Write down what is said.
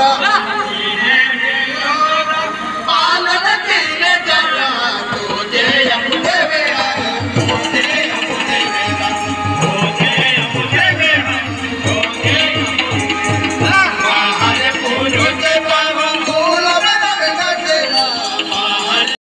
Yeah.